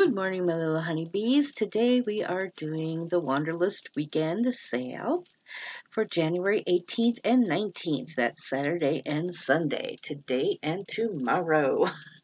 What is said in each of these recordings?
Good morning, my little honeybees. Today we are doing the Wanderlust Weekend Sale for January 18th and 19th. That's Saturday and Sunday, today and tomorrow.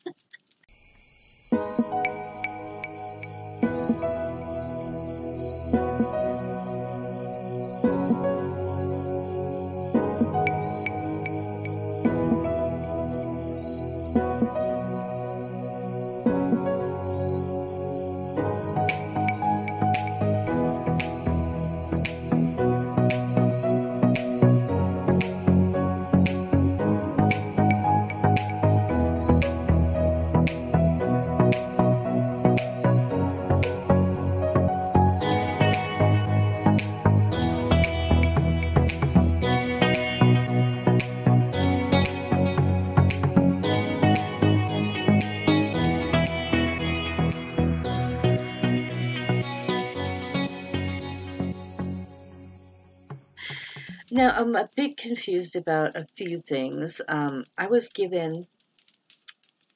Now, I'm a bit confused about a few things. Um, I was given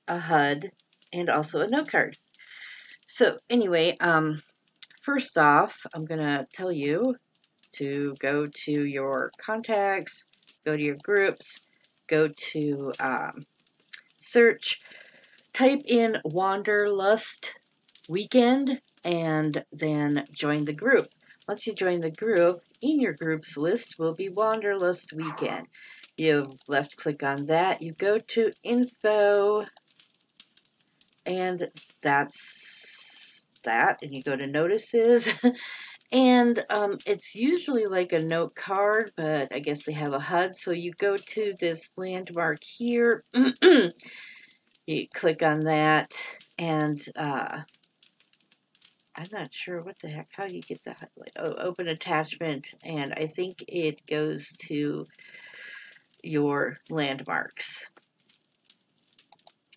a HUD and also a note card. So, anyway, um, first off, I'm going to tell you to go to your contacts, go to your groups, go to um, search, type in Wanderlust Weekend, and then join the group. Once you join the group, in your groups list will be Wanderlust Weekend. You left click on that. You go to info and that's that. And you go to notices and um, it's usually like a note card, but I guess they have a HUD. So you go to this landmark here. you click on that and uh, I'm not sure what the heck, how you get that. Open attachment, and I think it goes to your landmarks.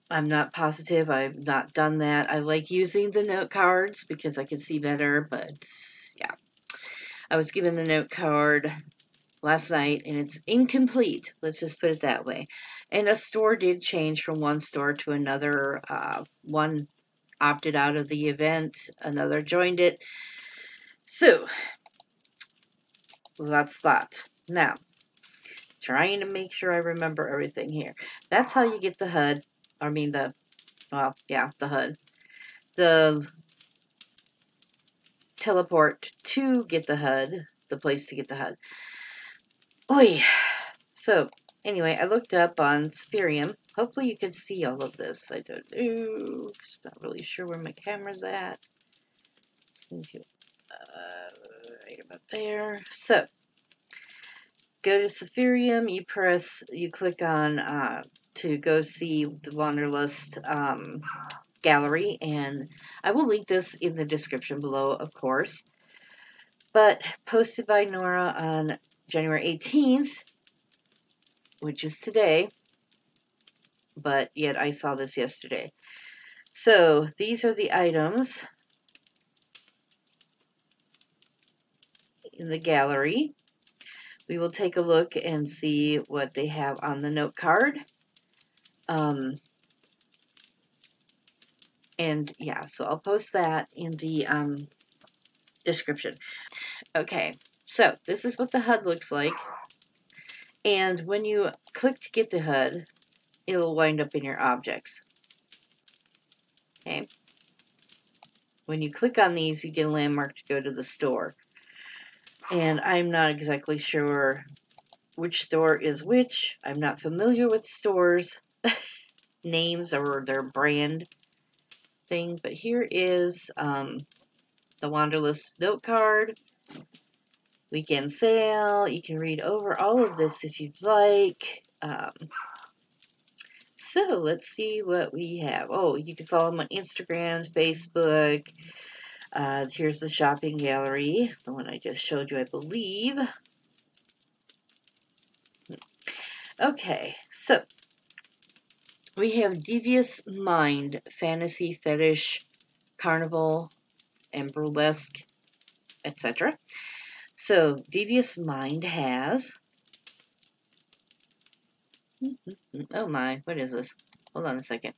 I'm not positive. I've not done that. I like using the note cards because I can see better, but yeah. I was given the note card last night and it's incomplete. Let's just put it that way. And a store did change from one store to another. Uh, one opted out of the event, another joined it. So, that's that. Now, trying to make sure I remember everything here. That's how you get the HUD. I mean the, well, yeah, the HUD. The teleport to get the HUD, the place to get the HUD. Oi. So, anyway, I looked up on Sephirium Hopefully you can see all of this. I don't know. Not really sure where my camera's at. Let's move you uh, right about there. So, go to Sephirium. You press, you click on uh, to go see the Wanderlust um, gallery. And I will link this in the description below, of course. But posted by Nora on January 18th, which is today but yet I saw this yesterday. So these are the items in the gallery. We will take a look and see what they have on the note card. Um, and yeah, so I'll post that in the um, description. Okay, so this is what the HUD looks like. And when you click to get the HUD, it'll wind up in your objects. Okay. When you click on these, you get a landmark to go to the store. And I'm not exactly sure which store is which. I'm not familiar with stores' names or their brand thing. But here is um, the Wanderlust note card. Weekend sale. You can read over all of this if you'd like. Um, so let's see what we have. Oh, you can follow them on Instagram, Facebook. Uh, here's the shopping gallery, the one I just showed you, I believe. Okay, so we have Devious Mind, Fantasy, Fetish, Carnival, and Burlesque, etc. So Devious Mind has oh my, what is this? Hold on a second.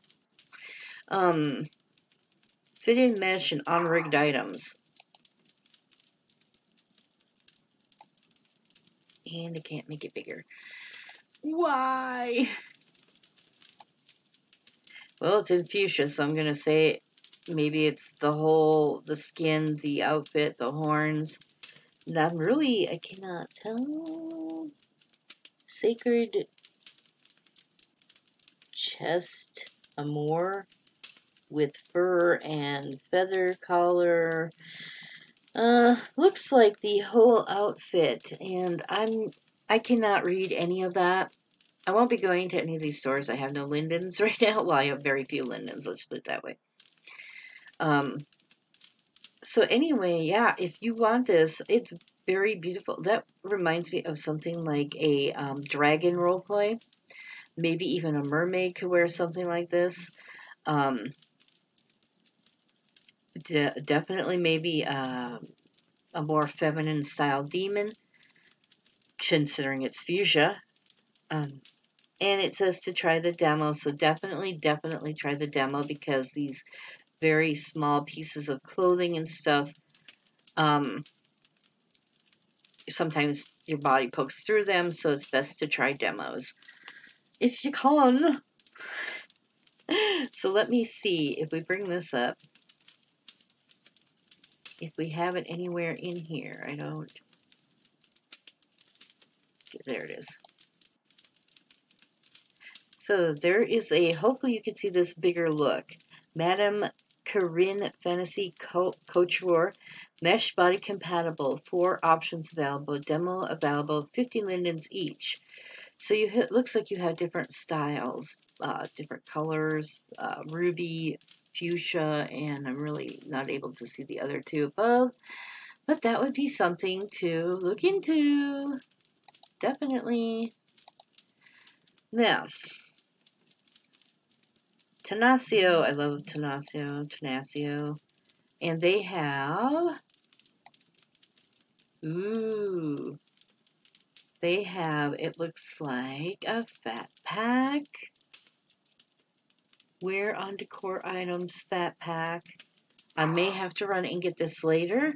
Um, Fitted mesh and unrigged items. And I can't make it bigger. Why? Well, it's in fuchsia, so I'm going to say maybe it's the whole, the skin, the outfit, the horns. I'm really, I cannot tell. Sacred chest amour with fur and feather collar. Uh, looks like the whole outfit, and I'm I cannot read any of that. I won't be going to any of these stores. I have no lindens right now. Well, I have very few lindens. Let's put it that way. Um. So anyway, yeah, if you want this, it's very beautiful. That reminds me of something like a um, dragon role play. Maybe even a mermaid could wear something like this. Um, de definitely maybe uh, a more feminine style demon, considering it's fuchsia. Um, and it says to try the demo, so definitely, definitely try the demo because these very small pieces of clothing and stuff, um, sometimes your body pokes through them, so it's best to try demos. If you can. So let me see if we bring this up if we have it anywhere in here. I don't. There it is. So there is a, hopefully you can see this bigger look. Madame Corinne Fantasy Co Couture Mesh Body Compatible. Four options available. Demo available. 50 lindens each. So you it looks like you have different styles, uh, different colors, uh, ruby, fuchsia, and I'm really not able to see the other two above. But that would be something to look into. Definitely. Now, Tenacio, I love Tenacio, Tenacio. And they have, ooh, they have, it looks like a fat pack Wear on decor items, fat pack. I may have to run and get this later,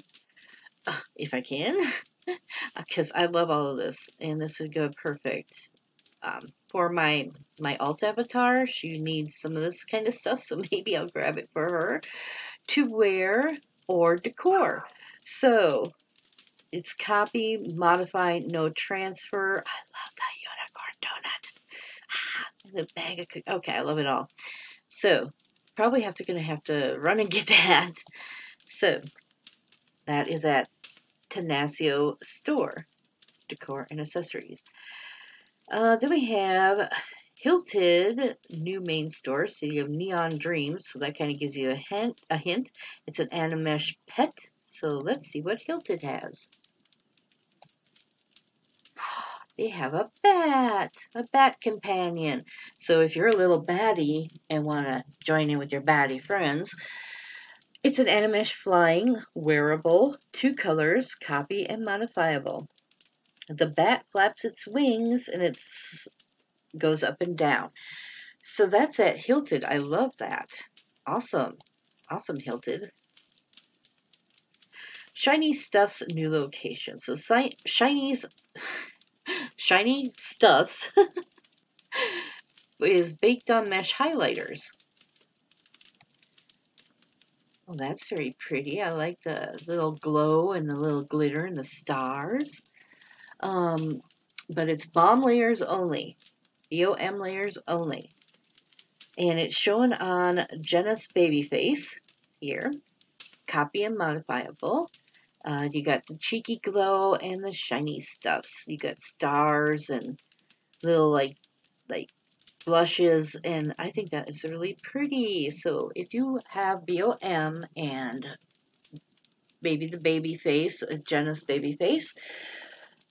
uh, if I can, because I love all of this, and this would go perfect. Um, for my my alt avatar, she needs some of this kind of stuff, so maybe I'll grab it for her to wear or decor. So it's copy, modify, no transfer. I love that unicorn donut. Ah, the bag of okay, I love it all. So, probably have to gonna have to run and get that. So, that is at Tenacio Store, Decor and Accessories. Uh, then we have Hilted new main store, City of Neon Dreams. So that kind of gives you a hint. A hint. It's an Animesh pet. So let's see what Hilted has. they have a bat, a bat companion. So if you're a little baddie and want to join in with your baddie friends, it's an Animesh flying, wearable, two colors, copy and modifiable. The bat flaps its wings and it goes up and down. So that's at Hilted. I love that. Awesome. Awesome, Hilted. Shiny Stuff's new location. So Shiny's Shiny Stuffs is baked on mesh highlighters. Well, that's very pretty. I like the little glow and the little glitter and the stars. Um, but it's BOM layers only. BOM layers only. And it's shown on Genus baby face here. Copy and modifiable. Uh, you got the cheeky glow and the shiny stuffs. You got stars and little like like blushes, and I think that is really pretty. So if you have BOM and maybe the baby face, uh, Genus baby face,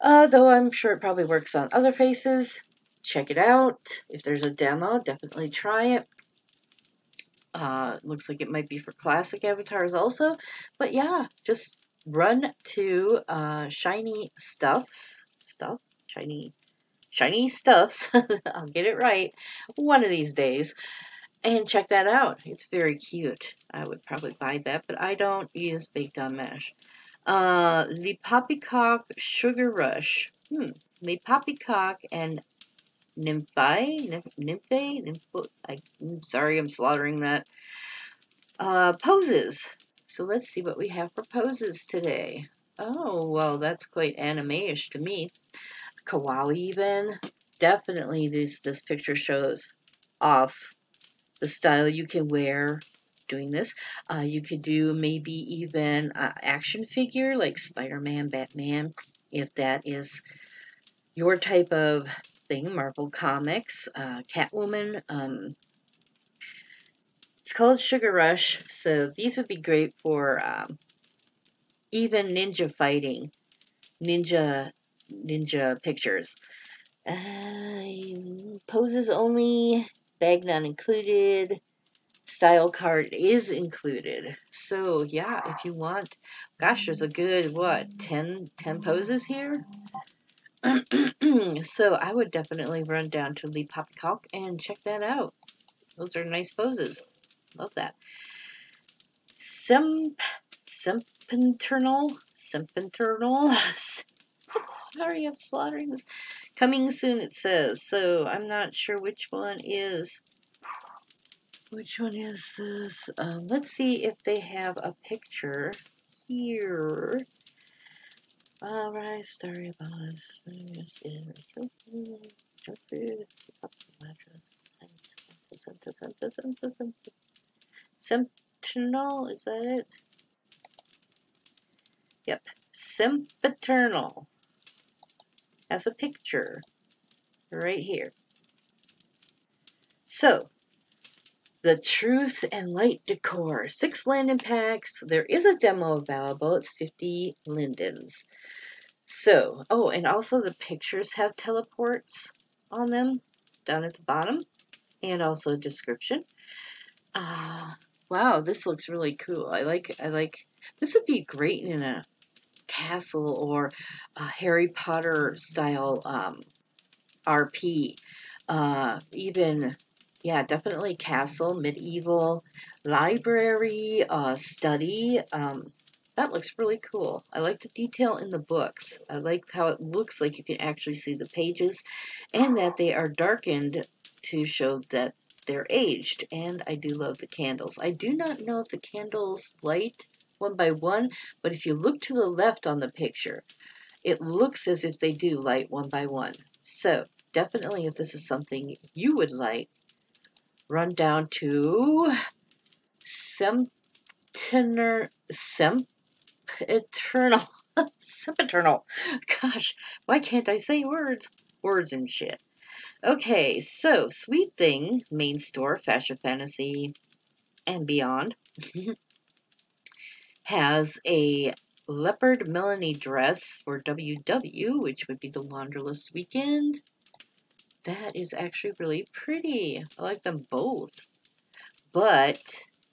uh, though I'm sure it probably works on other faces, check it out. If there's a demo, definitely try it. Uh, looks like it might be for classic avatars also. But yeah, just run to uh, Shiny Stuffs, stuff, Shiny, Shiny Stuffs, I'll get it right one of these days, and check that out. It's very cute. I would probably buy that, but I don't use baked on mesh. Uh, the Poppycock Sugar Rush. Hmm. The Poppycock and Nymphi, Nymphe, Nympho, I, am sorry, I'm slaughtering that. Uh, poses. So let's see what we have for poses today. Oh, well, that's quite anime-ish to me. Kawaii even. Definitely this, this picture shows off the style you can wear doing this. Uh, you could do maybe even action figure like Spider-Man, Batman, if that is your type of thing, Marvel Comics, uh, Catwoman. Um, it's called Sugar Rush, so these would be great for um, even ninja fighting, ninja ninja pictures. Uh, poses only, bag not included, style card is included. So yeah, if you want, gosh, there's a good, what, 10, 10 poses here? so I would definitely run down to Le Poppycock and check that out. Those are nice poses. Love that. Simp, simp Semp, Sempinternal, Sempinternal. Sorry, I'm slaughtering this. Coming soon, it says. So I'm not sure which one is. Which one is this? Um, let's see if they have a picture here. Alright, story about us. Santa, Santa, Santa, Santa. Sempiternal, is that it? Yep, Sempiternal. Has a picture right here. So, the Truth and Light Decor. Six Linden packs. There is a demo available. It's 50 lindens. So, oh, and also the pictures have teleports on them down at the bottom. And also a description. Uh, wow, this looks really cool. I like, I like, this would be great in a castle or a Harry Potter style um, RP. Uh, even yeah, definitely castle, medieval, library, uh, study. Um, that looks really cool. I like the detail in the books. I like how it looks like you can actually see the pages and that they are darkened to show that they're aged. And I do love the candles. I do not know if the candles light one by one, but if you look to the left on the picture, it looks as if they do light one by one. So definitely if this is something you would like, run down to Sempiternal, Sempiternal, Sempiternal. Gosh, why can't I say words? Words and shit. Okay, so Sweet Thing, main store, Fashion Fantasy, and beyond, has a leopard Melanie dress for WW, which would be the Wanderlust weekend that is actually really pretty. I like them both. But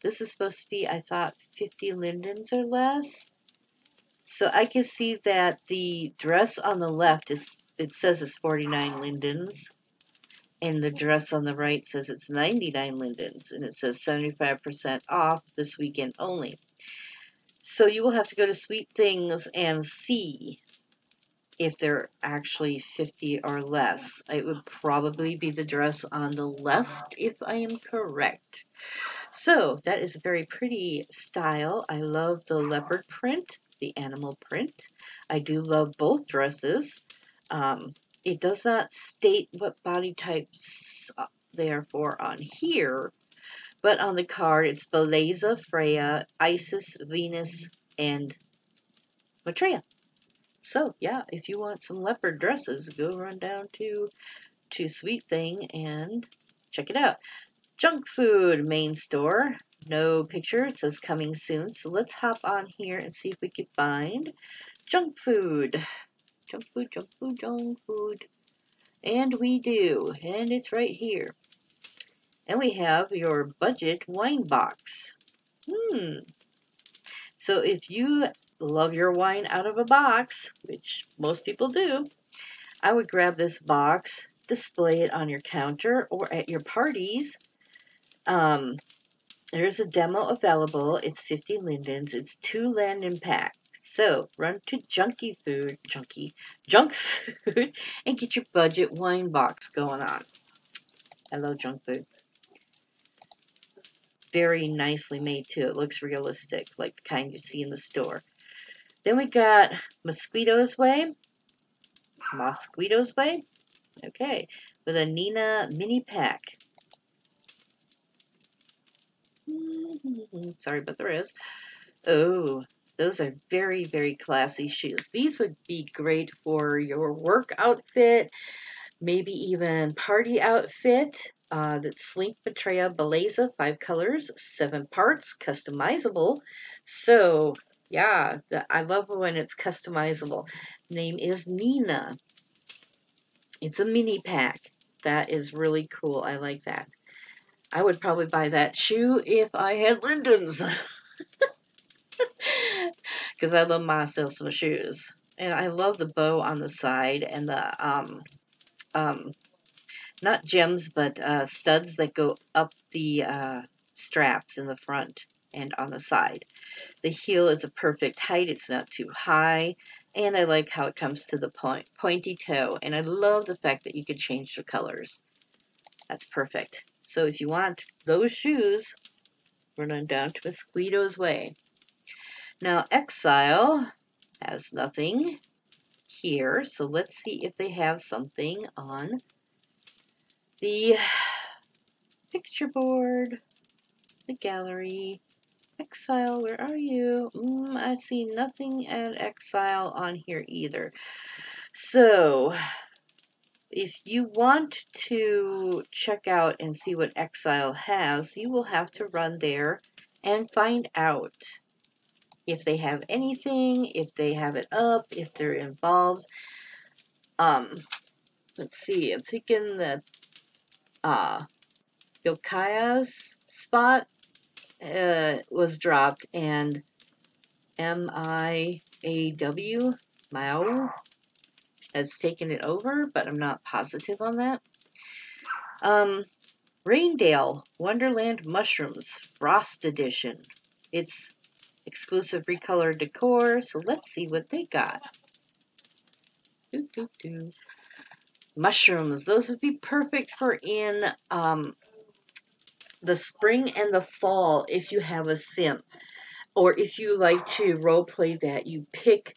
this is supposed to be, I thought, 50 lindens or less. So I can see that the dress on the left is, it says it's 49 lindens. And the dress on the right says it's 99 lindens. And it says 75% off this weekend only. So you will have to go to Sweet Things and see if they're actually 50 or less. It would probably be the dress on the left if I am correct. So that is a very pretty style. I love the leopard print, the animal print. I do love both dresses. Um, it does not state what body types they are for on here, but on the card it's Belleza, Freya, Isis, Venus, and Maitreya. So yeah, if you want some leopard dresses, go run down to to Sweet Thing and check it out. Junk food main store. No picture. It says coming soon. So let's hop on here and see if we can find junk food. Junk food, junk food, junk food. And we do. And it's right here. And we have your budget wine box. Hmm. So if you love your wine out of a box, which most people do, I would grab this box, display it on your counter or at your parties, Um, there's a demo available. It's 50 lindens. It's two Landon packs. So run to Junky Food, Junky, Junk Food, and get your budget wine box going on. Hello, Junk Food. Very nicely made too. It looks realistic, like the kind you see in the store. Then we got Mosquito's Way. Mosquito's Way. Okay, with a Nina mini pack. Sorry, but there is. Oh, those are very, very classy shoes. These would be great for your work outfit, maybe even party outfit. Uh, that's Slink Maitreya Belleza, five colors, seven parts, customizable. So, yeah, the, I love when it's customizable. Name is Nina. It's a mini pack. That is really cool. I like that. I would probably buy that shoe if I had Lindens. Because I love myself some shoes. And I love the bow on the side and the, um, um, not gems, but uh, studs that go up the uh, straps in the front and on the side. The heel is a perfect height. It's not too high. And I like how it comes to the point, pointy toe. And I love the fact that you can change the colors. That's perfect. So if you want those shoes, run on down to Mosquito's Way. Now Exile has nothing here, so let's see if they have something on the picture board, the gallery. Exile, where are you? Mm, I see nothing at Exile on here either. So, if you want to check out and see what Exile has, you will have to run there and find out if they have anything, if they have it up, if they're involved. Um, let's see, I'm thinking that uh, Yokaya's spot uh, was dropped and M-I-A-W, Mao, has taken it over, but I'm not positive on that. Um, Raindale Wonderland Mushrooms Frost Edition. It's exclusive recolor decor, so let's see what they got. Doo, doo, doo. Mushrooms, those would be perfect for in um, the spring and the fall if you have a sim. Or if you like to role play that, you pick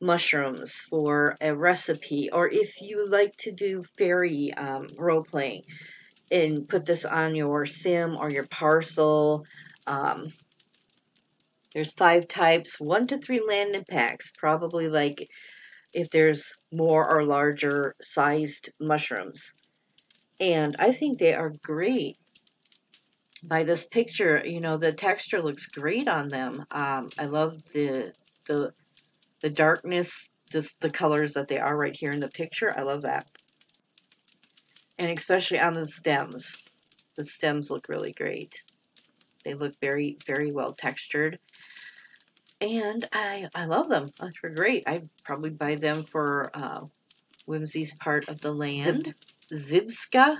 mushrooms for a recipe. Or if you like to do fairy um, role playing and put this on your sim or your parcel. Um, there's five types, one to three Landon packs, probably like if there's more or larger sized mushrooms. And I think they are great. By this picture, you know, the texture looks great on them. Um, I love the the the darkness, just the colors that they are right here in the picture. I love that. And especially on the stems. The stems look really great. They look very, very well textured and I I love them. They're great. I'd probably buy them for uh, Whimsy's part of the land. Zib Zibska.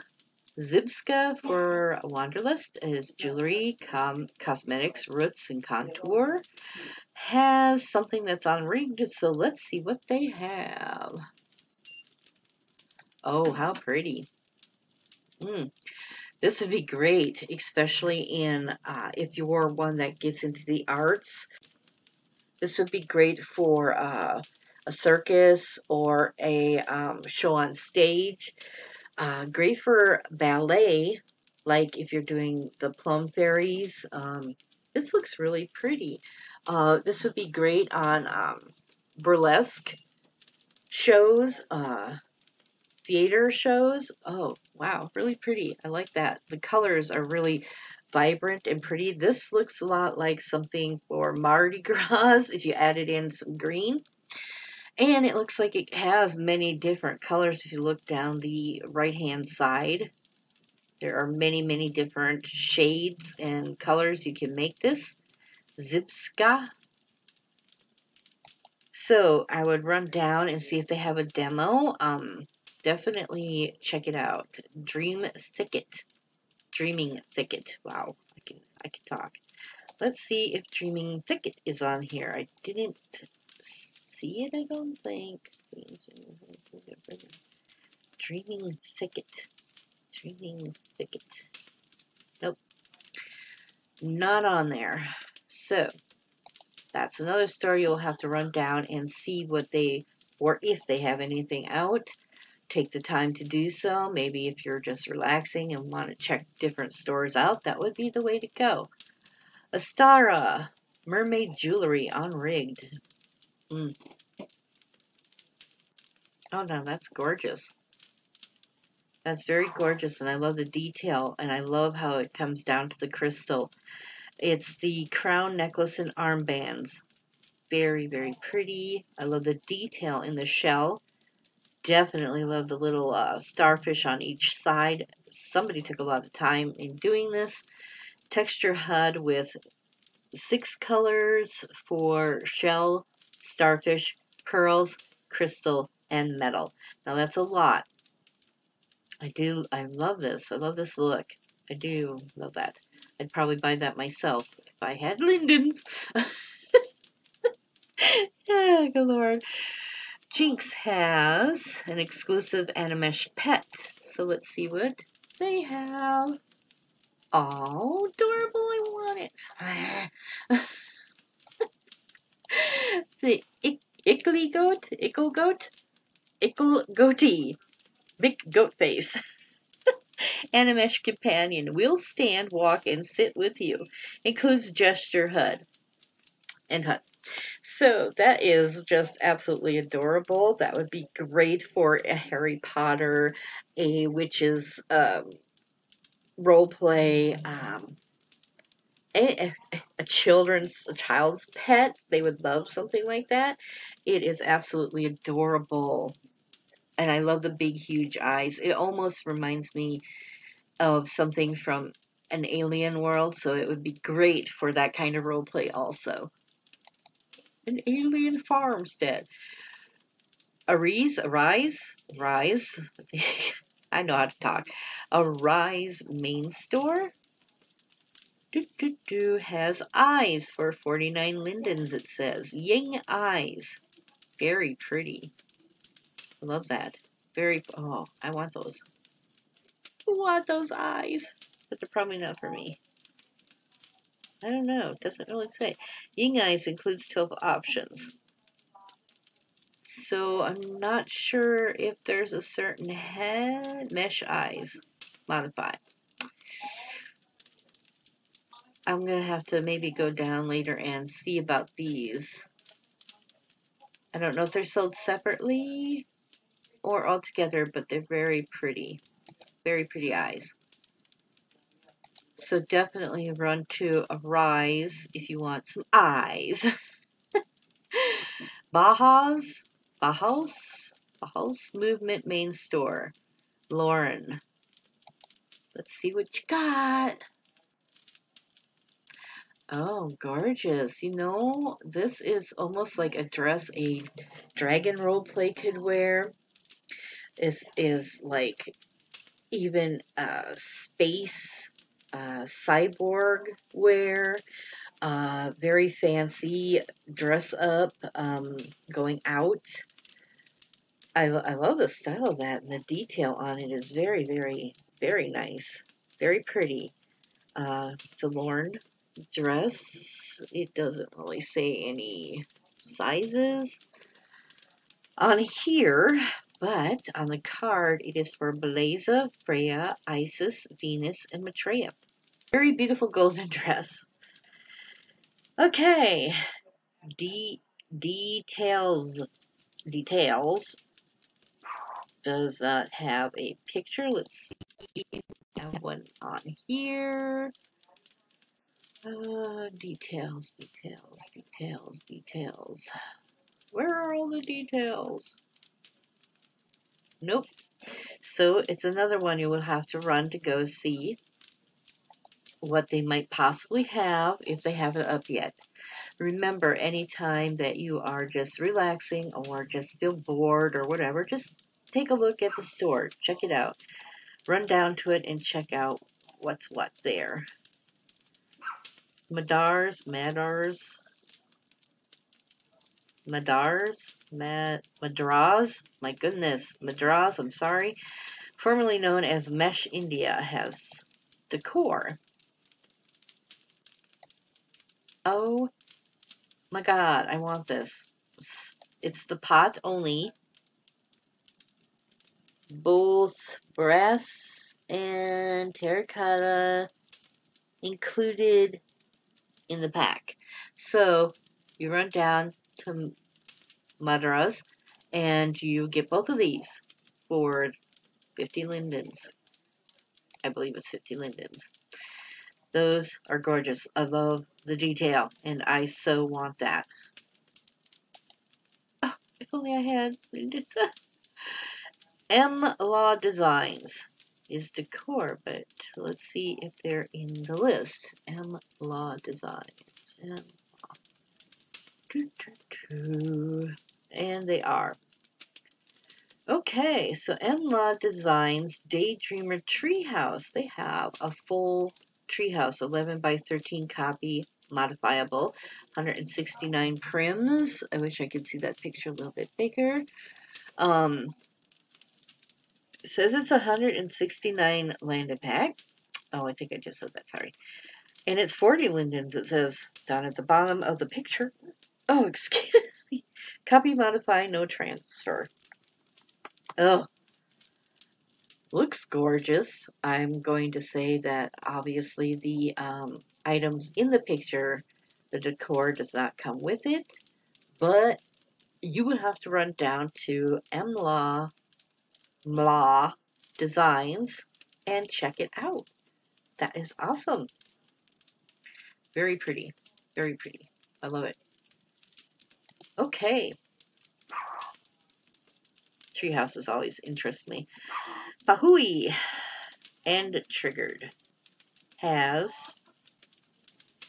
Zibska for Wanderlust is jewelry, com cosmetics, roots, and contour. Has something that's on rigged, so let's see what they have. Oh, how pretty. Mm. This would be great, especially in uh, if you're one that gets into the arts this would be great for uh, a circus or a um, show on stage. Uh, great for ballet, like if you're doing the plum fairies. Um, this looks really pretty. Uh, this would be great on um, burlesque shows, uh, theater shows. Oh, wow, really pretty. I like that. The colors are really vibrant and pretty. This looks a lot like something for Mardi Gras if you added in some green. And it looks like it has many different colors if you look down the right hand side. There are many, many different shades and colors you can make this. Zibska. So I would run down and see if they have a demo. Um, definitely check it out. Dream Thicket. Dreaming Thicket. Wow, I can I can talk. Let's see if Dreaming Thicket is on here. I didn't see it, I don't think. Dreaming Thicket. Dreaming Thicket. Nope. Not on there. So, that's another store you'll have to run down and see what they, or if they have anything out. Take the time to do so. Maybe if you're just relaxing and want to check different stores out, that would be the way to go. Astara, mermaid jewelry unrigged. Mm. Oh no, that's gorgeous. That's very gorgeous, and I love the detail, and I love how it comes down to the crystal. It's the crown necklace and armbands. Very, very pretty. I love the detail in the shell. Definitely love the little uh, starfish on each side. Somebody took a lot of time in doing this. Texture HUD with six colors for shell, starfish, pearls, crystal, and metal. Now that's a lot. I do, I love this. I love this look. I do love that. I'd probably buy that myself if I had Linden's. yeah, good lord. Jinx has an exclusive Animesh pet. So let's see what they have. Oh, adorable. I want it. the Ickly goat? Ickle goat? Ickle goatee. Big goat face. Animesh companion will stand, walk, and sit with you. Includes gesture HUD and HUD. So that is just absolutely adorable. That would be great for a Harry Potter, a witch's um, role play, um, a, a, children's, a child's pet. They would love something like that. It is absolutely adorable and I love the big, huge eyes. It almost reminds me of something from an alien world, so it would be great for that kind of role play also. An alien farmstead. Arise, arise, rise. I know how to talk. Arise main store. Do, do, do, has eyes for 49 lindens, it says. Ying eyes. Very pretty. Love that. Very, oh, I want those. I want those eyes. But they're probably not for me. I don't know. It doesn't really say. Ying Eyes includes 12 options. So I'm not sure if there's a certain head. Mesh Eyes. Modify. I'm going to have to maybe go down later and see about these. I don't know if they're sold separately or all together, but they're very pretty. Very pretty eyes. So definitely run to Arise if you want some eyes. Baja's, Bauhaus, Bauhaus Movement Main Store. Lauren. Let's see what you got. Oh, gorgeous. You know, this is almost like a dress a dragon role play could wear This is like even uh, space uh, cyborg wear, uh, very fancy dress up, um, going out. I, I love the style of that, and the detail on it is very, very, very nice. Very pretty. Uh, it's a Lorne dress. It doesn't really say any sizes on here, but on the card, it is for Belleza, Freya, Isis, Venus, and Maitreya. Very beautiful golden dress. Okay. De details. Details. Does that have a picture? Let's see. I have one on here. Uh, details, details, details, details. Where are all the details? Nope. So it's another one you will have to run to go see what they might possibly have if they haven't up yet. Remember, anytime that you are just relaxing or just feel bored or whatever, just take a look at the store. Check it out. Run down to it and check out what's what there. Madars, Madars, Madars, Mad, Madras, my goodness, Madras, I'm sorry, formerly known as Mesh India, has decor. Oh my god, I want this. It's the pot only. Both brass and terracotta included in the pack. So you run down to Madras and you get both of these for 50 lindens. I believe it's 50 lindens. Those are gorgeous. I love the detail and I so want that. Oh, if only I had. M Law Designs is decor, but let's see if they're in the list. M Law Designs. M and they are. Okay, so M Law Designs Daydreamer Treehouse. They have a full treehouse, 11 by 13 copy, modifiable, 169 prims. I wish I could see that picture a little bit bigger. Um, it says it's 169 landed pack. Oh, I think I just said that, sorry. And it's 40 lindens, it says down at the bottom of the picture. Oh, excuse me. Copy, modify, no transfer. Oh, looks gorgeous. I'm going to say that obviously the um, items in the picture, the decor does not come with it, but you would have to run down to MLA, MLA Designs and check it out. That is awesome. Very pretty. Very pretty. I love it. Okay. Treehouses always interest me. Pahui and Triggered has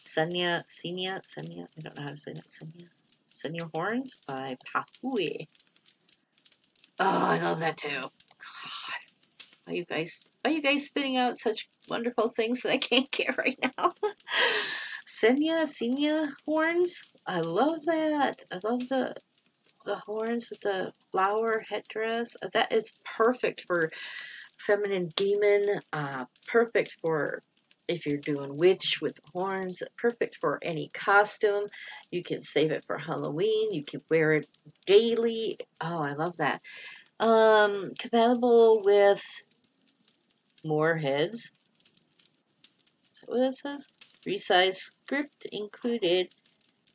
Senya, Senya, Senya, I don't know how to say that, Senya. Senya Horns by Pahui. Oh, I love that too. Why you guys, why you guys spitting out such wonderful things that I can't get right now? Senya, Senya horns. I love that. I love the the horns with the flower headdress. That is perfect for feminine demon. Uh, perfect for if you're doing witch with horns. Perfect for any costume. You can save it for Halloween. You can wear it daily. Oh, I love that. Um, compatible with more heads. Is that what that says? Resize script included.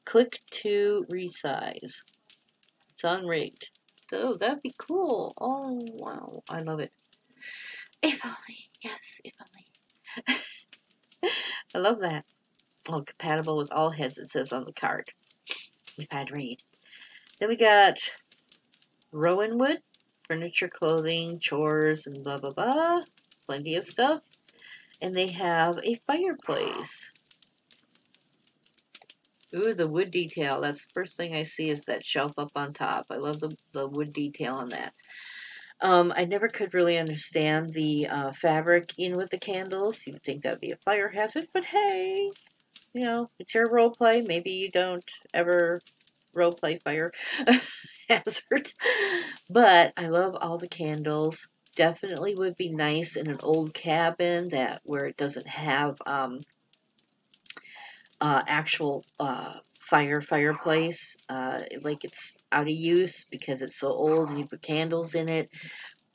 Click to resize. It's unrigged. Oh, that'd be cool. Oh, wow. I love it. If only. Yes, if only. I love that. Oh, compatible with all heads, it says on the card. If I'd read. Then we got Rowanwood, furniture, clothing, chores, and blah, blah, blah. Plenty of stuff. And they have a fireplace. Ooh, the wood detail. That's the first thing I see is that shelf up on top. I love the, the wood detail on that. Um, I never could really understand the uh, fabric in with the candles. You'd think that would be a fire hazard, but hey, you know, it's your role play. Maybe you don't ever role play fire hazards. But I love all the candles. Definitely would be nice in an old cabin that where it doesn't have um, uh, actual uh, fire fireplace, uh, like it's out of use because it's so old and you put candles in it.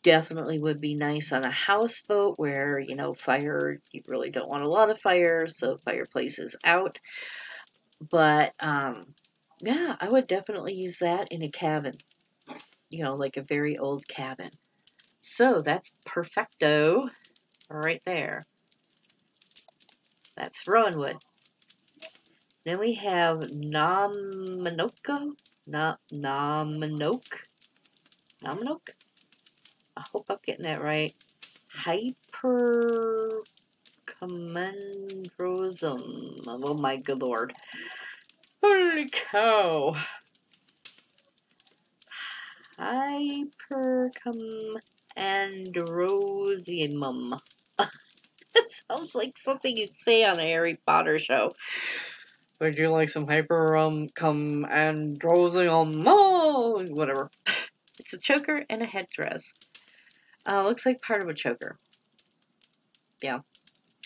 Definitely would be nice on a houseboat where, you know, fire, you really don't want a lot of fire, so fireplace is out. But, um, yeah, I would definitely use that in a cabin, you know, like a very old cabin. So that's perfecto right there. That's rowanwood. Then we have Namanoko. Na. Namanoke? I hope I'm getting that right. Hypercommandrosum. Oh my good lord. Holy cow. Hypercommandrosium. that sounds like something you'd say on a Harry Potter show. Would you like some hyper um come and um oh, whatever. It's a choker and a headdress. Uh, looks like part of a choker. Yeah.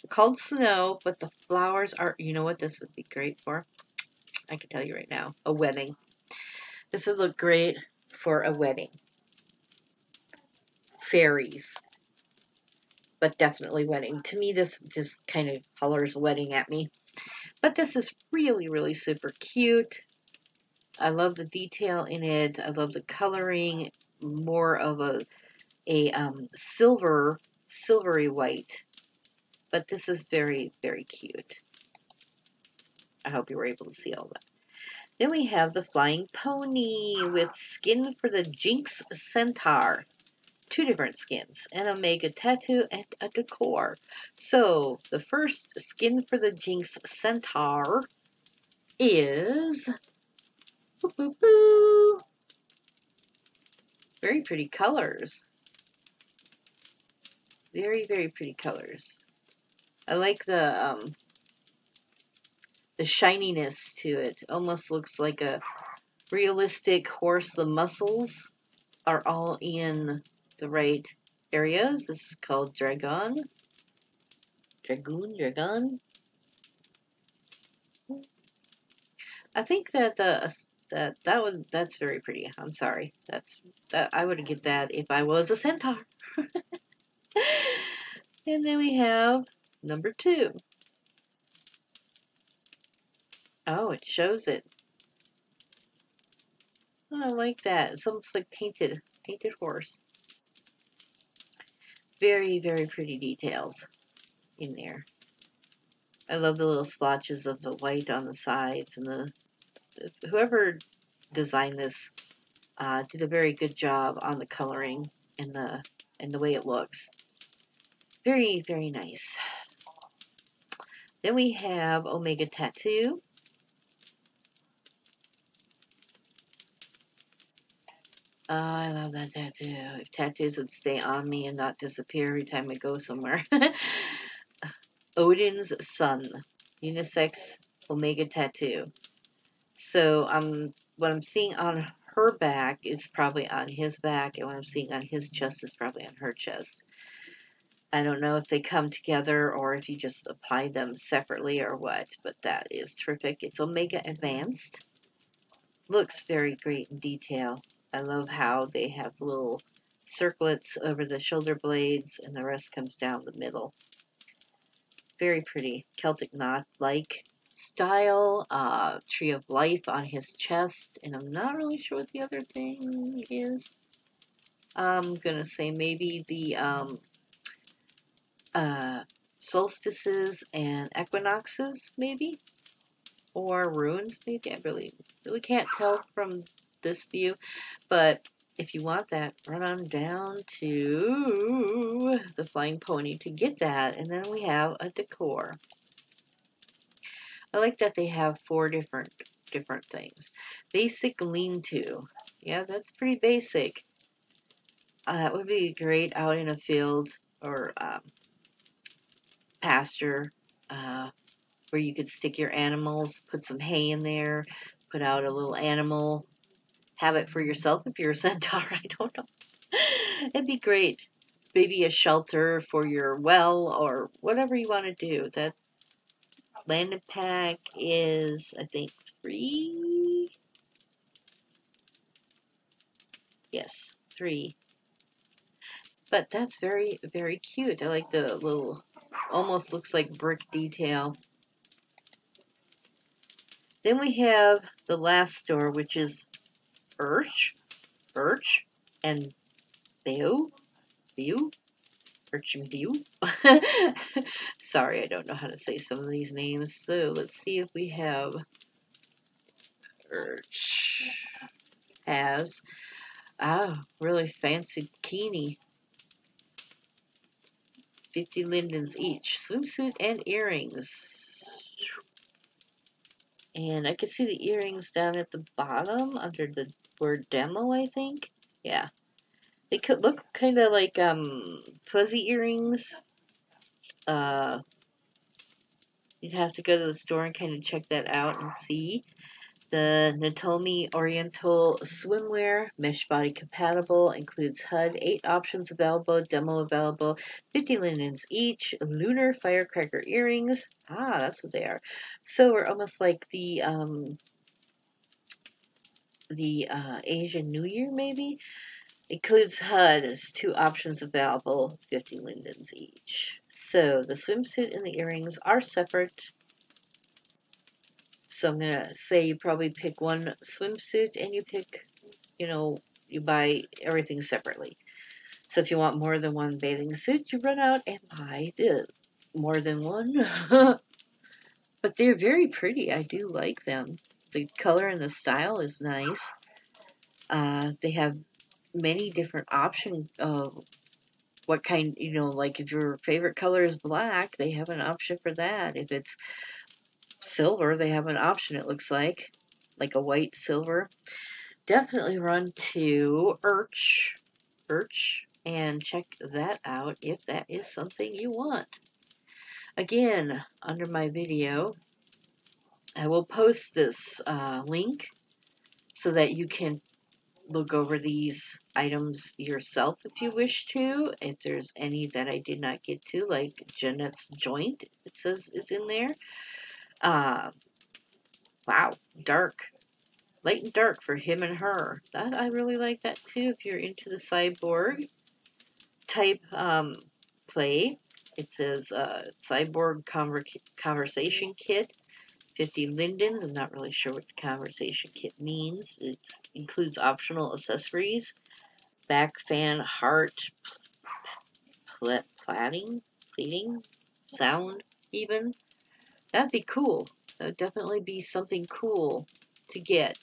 Called snow, but the flowers are you know what this would be great for? I can tell you right now. A wedding. This would look great for a wedding. Fairies. But definitely wedding. To me, this just kind of colors wedding at me. But this is really, really super cute. I love the detail in it. I love the coloring. More of a, a um, silver, silvery white. But this is very, very cute. I hope you were able to see all that. Then we have the Flying Pony with skin for the Jinx Centaur. Two different skins, an Omega tattoo and a decor. So, the first skin for the Jinx Centaur is... Boo, boo, boo. Very pretty colors. Very, very pretty colors. I like the um, the shininess to it. Almost looks like a realistic horse. The muscles are all in the right areas. This is called Dragon. Dragoon, Dragon. I think that uh, that that was that's very pretty. I'm sorry. That's that I would get that if I was a centaur. and then we have number two. Oh, it shows it. Oh, I like that. It's almost like painted, painted horse. Very, very pretty details in there. I love the little splotches of the white on the sides and the whoever designed this uh, did a very good job on the coloring and the and the way it looks. Very, very nice. Then we have Omega Tattoo. Oh, I love that tattoo. If tattoos would stay on me and not disappear every time I go somewhere. Odin's son. Unisex Omega tattoo. So um, what I'm seeing on her back is probably on his back, and what I'm seeing on his chest is probably on her chest. I don't know if they come together or if you just apply them separately or what, but that is terrific. It's Omega Advanced. Looks very great in detail. I love how they have little circlets over the shoulder blades and the rest comes down the middle. Very pretty. Celtic knot-like style. Uh, Tree of Life on his chest. And I'm not really sure what the other thing is. I'm going to say maybe the um, uh, solstices and equinoxes, maybe? Or runes, maybe? I really, really can't tell from this view. But if you want that, run on down to the Flying Pony to get that. And then we have a decor. I like that they have four different different things. Basic lean-to. Yeah, that's pretty basic. Uh, that would be great out in a field or um, pasture uh, where you could stick your animals, put some hay in there, put out a little animal have it for yourself if you're a centaur. I don't know. It'd be great. Maybe a shelter for your well or whatever you want to do. That land impact is, I think, three. Yes, three. But that's very, very cute. I like the little, almost looks like brick detail. Then we have the last store, which is Birch, Birch, and Bew, Birch and Bew. Sorry, I don't know how to say some of these names. So let's see if we have Birch has ah really fancy bikini. 50 lindens each, swimsuit and earrings. And I can see the earrings down at the bottom under the word demo, I think. Yeah. They could look kind of like um, fuzzy earrings. Uh, You'd have to go to the store and kind of check that out and see. The Natomi Oriental swimwear, mesh body compatible, includes HUD, 8 options available, demo available, 50 lindens each, lunar firecracker earrings. Ah, that's what they are. So we're almost like the um, the uh, Asian New Year, maybe. Includes HUD as two options available, 50 lindens each. So the swimsuit and the earrings are separate. So I'm going to say you probably pick one swimsuit and you pick, you know, you buy everything separately. So if you want more than one bathing suit, you run out and buy the more than one. but they're very pretty. I do like them. The color and the style is nice. Uh, they have many different options of what kind, you know, like if your favorite color is black, they have an option for that. If it's silver. They have an option, it looks like, like a white silver. Definitely run to Urch, Urch, and check that out if that is something you want. Again, under my video, I will post this uh, link so that you can look over these items yourself if you wish to. If there's any that I did not get to, like Jeanette's joint, it says is in there. Uh, wow, dark. Light and dark for him and her. That I really like that too. If you're into the cyborg type um, play, it says uh, cyborg conver conversation kit. 50 lindens. I'm not really sure what the conversation kit means. It includes optional accessories, back fan, heart, pl plaiting, pleating, sound, even. That'd be cool. That would definitely be something cool to get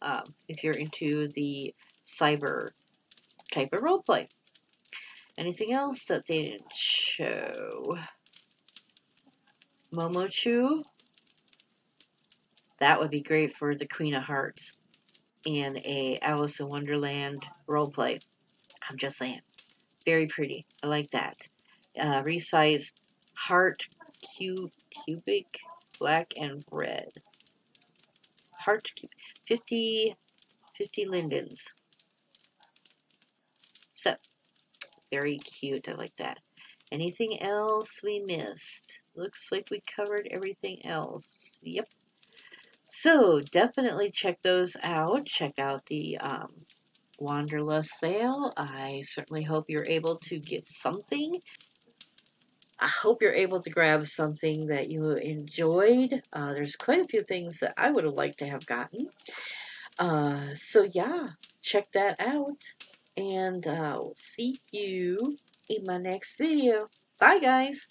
um, if you're into the cyber type of roleplay. Anything else that they didn't show? Momochu. That would be great for the Queen of Hearts and a Alice in Wonderland roleplay. I'm just saying. Very pretty. I like that. Uh, resize heart cube cubic, black and red. Heart 50, 50 lindens. So, very cute. I like that. Anything else we missed? Looks like we covered everything else. Yep. So, definitely check those out. Check out the um, Wanderlust sale. I certainly hope you're able to get something I hope you're able to grab something that you enjoyed. Uh, there's quite a few things that I would have liked to have gotten. Uh, so yeah, check that out. And uh, we'll see you in my next video. Bye guys.